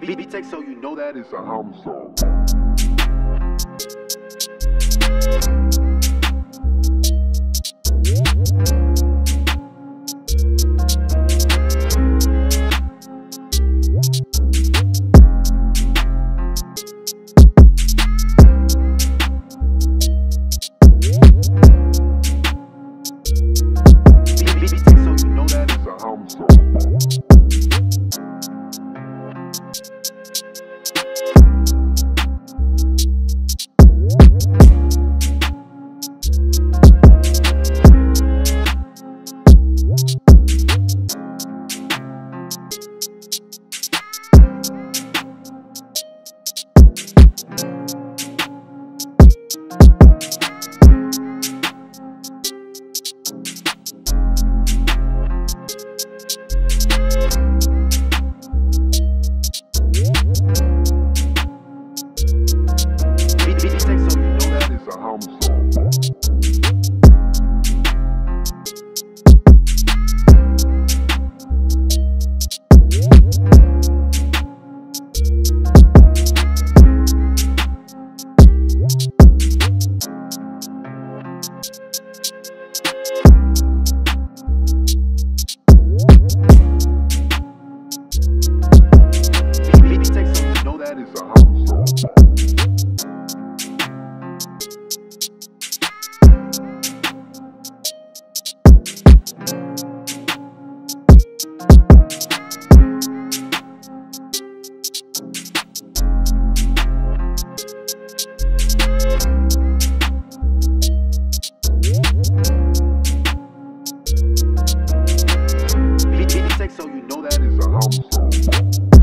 B-B-B-B-Tech, so you know that it's a home song. Bye. 86, so you know that is a home.